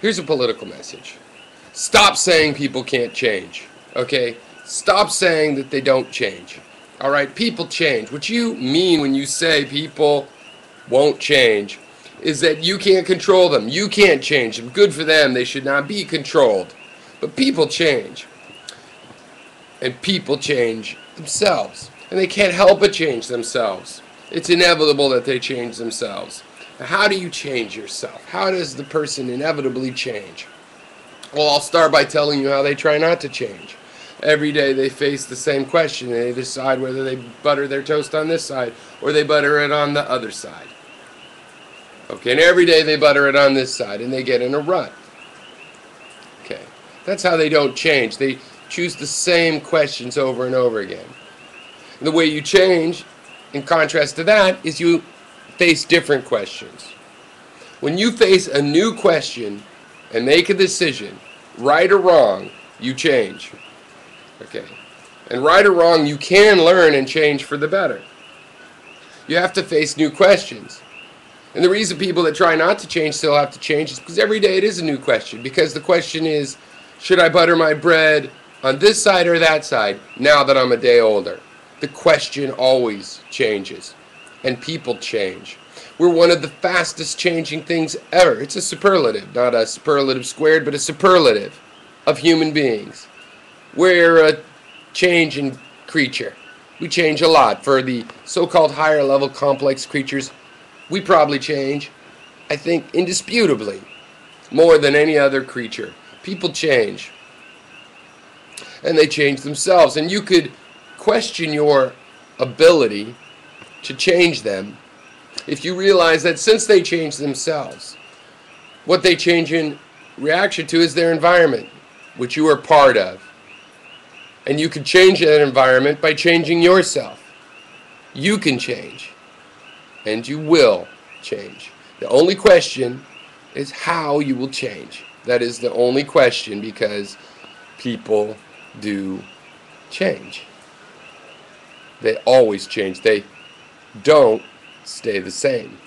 Here's a political message. Stop saying people can't change. Okay? Stop saying that they don't change. All right? People change. What you mean when you say people won't change is that you can't control them. You can't change them. Good for them. They should not be controlled. But people change. And people change themselves. And they can't help but change themselves. It's inevitable that they change themselves. How do you change yourself? How does the person inevitably change? Well, I'll start by telling you how they try not to change. Every day they face the same question. and They decide whether they butter their toast on this side or they butter it on the other side. Okay, and every day they butter it on this side and they get in a rut. Okay, that's how they don't change. They choose the same questions over and over again. The way you change, in contrast to that, is you face different questions. When you face a new question and make a decision, right or wrong, you change. Okay. And right or wrong, you can learn and change for the better. You have to face new questions. And the reason people that try not to change still have to change is because every day it is a new question. Because the question is, should I butter my bread on this side or that side now that I'm a day older? The question always changes. And people change. We're one of the fastest changing things ever. It's a superlative, not a superlative squared, but a superlative of human beings. We're a changing creature. We change a lot. For the so called higher level complex creatures, we probably change, I think, indisputably, more than any other creature. People change. And they change themselves. And you could question your ability to change them if you realize that since they change themselves, what they change in reaction to is their environment, which you are part of. And you can change that environment by changing yourself. You can change and you will change. The only question is how you will change. That is the only question because people do change. They always change. They don't stay the same.